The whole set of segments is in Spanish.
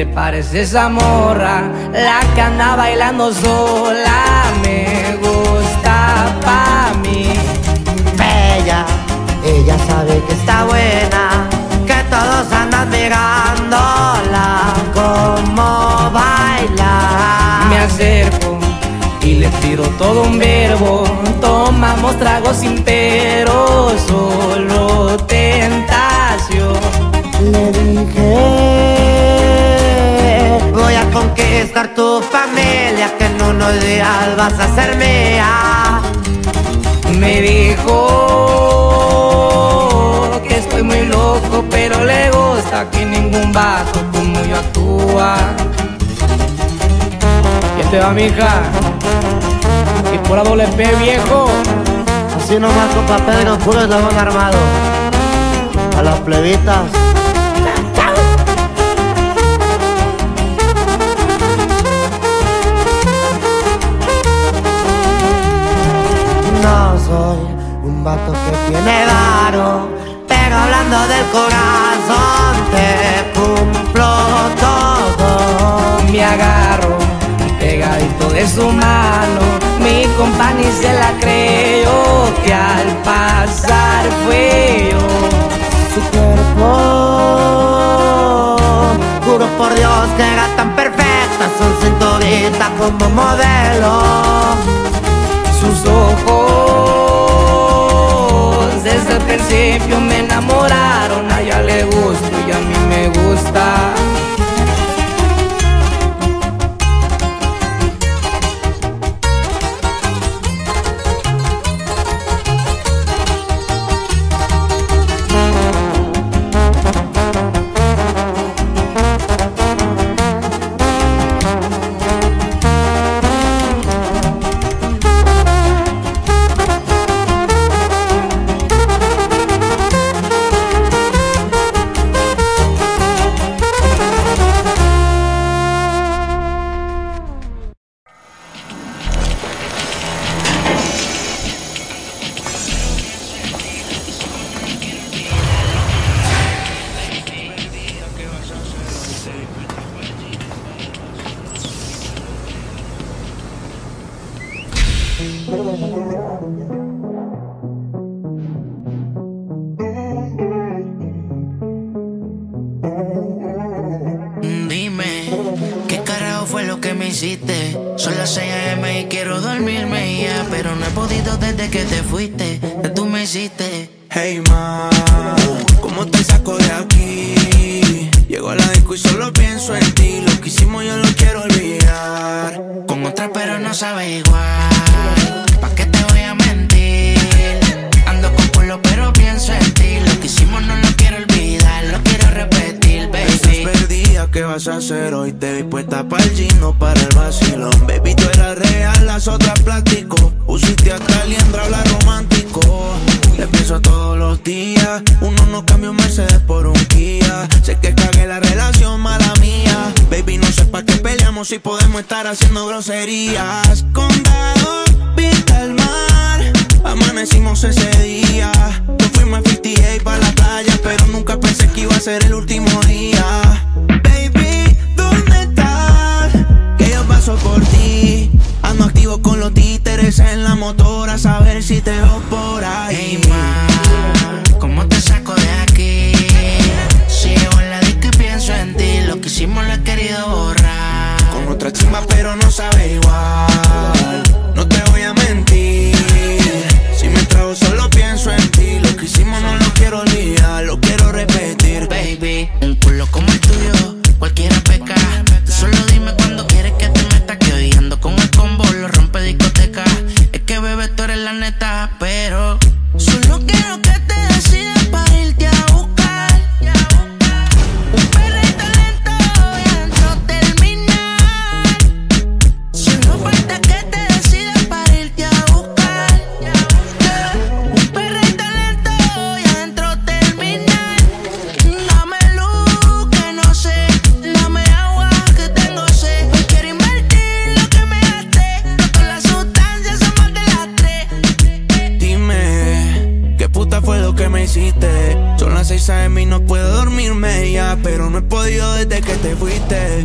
le parece esa morra? La que anda bailando sola me gusta pa' mí. Bella, ella sabe que está buena, que todos andan mirándola como baila. Me acerco y le tiro todo un verbo. Tomamos tragos sin pero, solo vas a ser mía. Me dijo que estoy muy loco, pero le gusta que ningún vato como yo actúa. Y este va mi hija, y por la doble P viejo. Así nomás con papel no puro eslabón armado. A las plebitas. Vato que tiene varo, pero hablando del corazón te cumplo todo. Me agarro pegadito de su mano, mi compañía se la creyó que al pasar fue yo. su cuerpo. Juro por Dios que era tan perfecta, son cinturita como modelo. Sus ojos principio me enamoraron, a ella le gusto y a mí me gusta. Que te fuiste, que tú me hiciste. Hey ma, ¿cómo te saco de aquí? Llego a la disco y solo pienso en ti. Lo que hicimos yo lo quiero olvidar. Con otra pero no sabe igual, ¿pa' qué te voy a mentir? Ando con culo pero pienso en ti, lo que hicimos no lo quiero olvidar, lo quiero repetir, Estás baby. perdida, ¿qué vas a hacer hoy? Te vi puesta para el gino, para el vacilón. Baby, tú eras real, las otras plástico. El liendra, habla romántico. Le pienso todos los días. Uno no cambia un Mercedes por un Kia. Sé que cagué la relación, mala mía. Baby, no sé pa' qué peleamos si podemos estar haciendo groserías. Condado, vista al mar. Amanecimos ese día. Nos fuimos a 58 para la playa, pero nunca pensé que iba a ser el último día. Baby, olvidar, lo quiero repetir. baby. Un culo como el tuyo,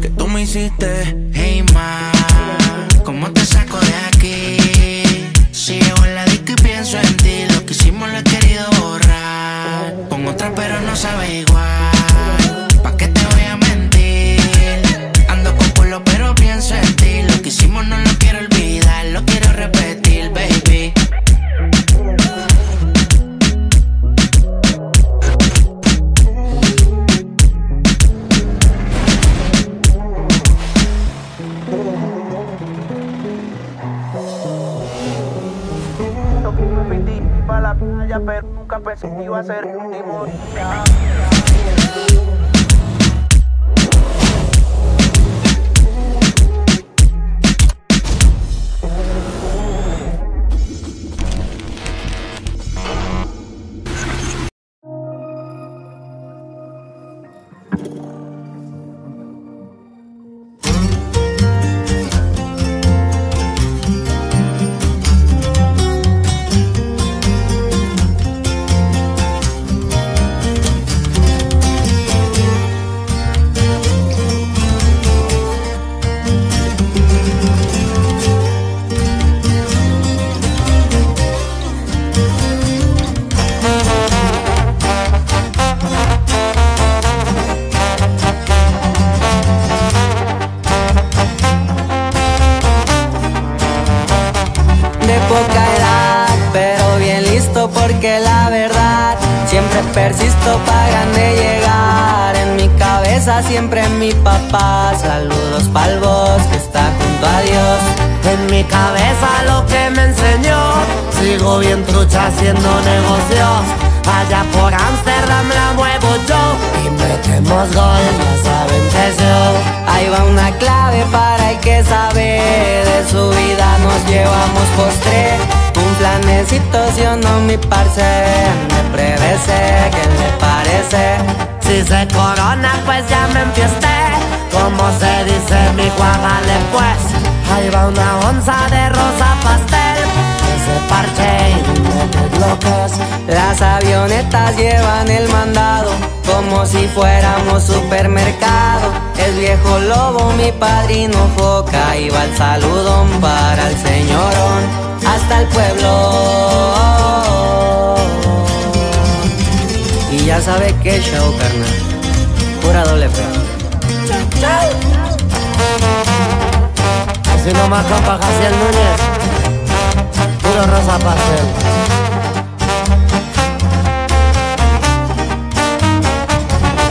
Que tú me hiciste. Que iba a ser el último persisto para grande llegar. En mi cabeza siempre mi papá, saludos pa'l vos que está junto a Dios. En mi cabeza lo que me enseñó Sigo bien trucha haciendo negocios Allá por Amsterdam la muevo yo Y metemos gol, ya saben que yo Ahí va una clave para el que sabe de su vida nos llevamos postre. Planecito, si o no, mi parce, me prevese, ¿qué le parece? Si se corona pues ya me empiece Como se dice mi guagale pues Ahí va una onza de rosa pastel parche y metes lo que es Las avionetas llevan el mandado como si fuéramos supermercado. El viejo lobo, mi padrino foca, iba el saludón para el señorón hasta el pueblo. Y ya sabe que show, carnal. Pura doble fe. Así nomás compa Jaciel Núñez Puro rosa pastel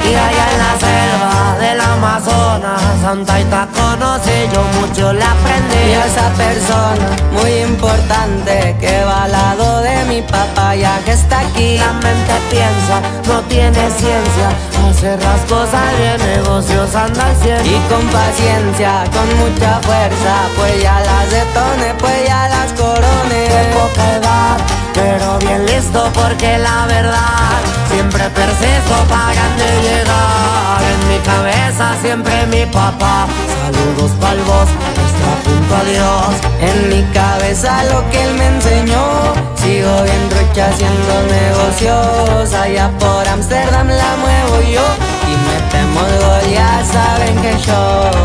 Y allá en la selva del Amazonas Santa Ita conocí, yo mucho le Y aprendí a esa persona muy importante que va al lado de mi papá ya que está aquí. La mente piensa, no tiene ciencia Hacer las cosas bien, negocios anda al Y con paciencia, con mucha fuerza, pues ya las detone, pues ya las porque la verdad siempre persisto para de llegar. En mi cabeza siempre mi papá, saludos pa'l vos, está junto a Dios. En mi cabeza lo que él me enseñó, sigo bien trucha haciendo negocios. Allá por Amsterdam la muevo yo y metemos gol, ya saben que yo.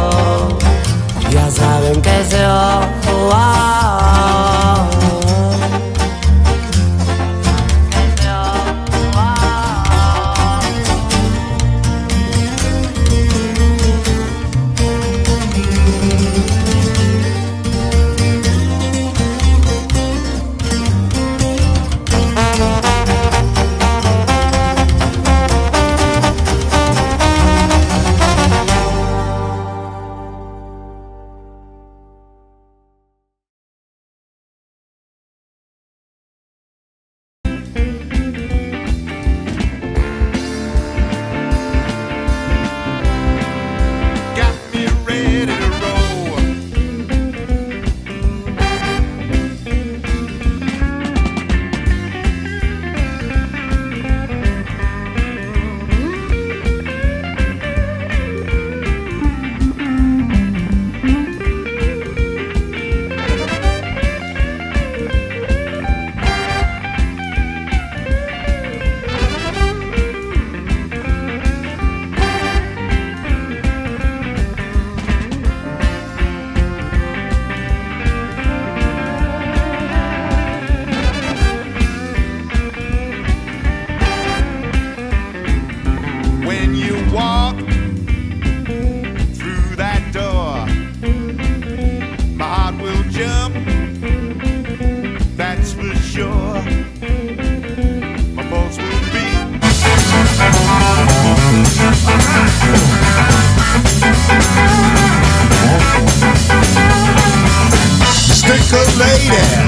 Lady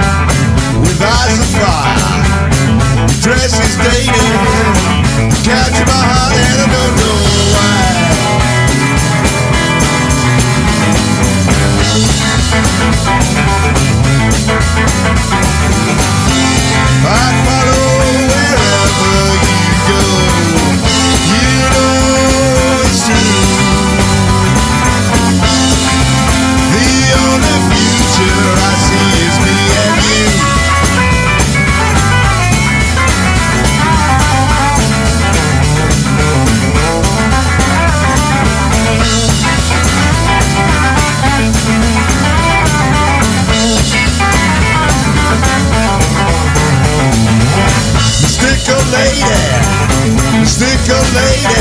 lady.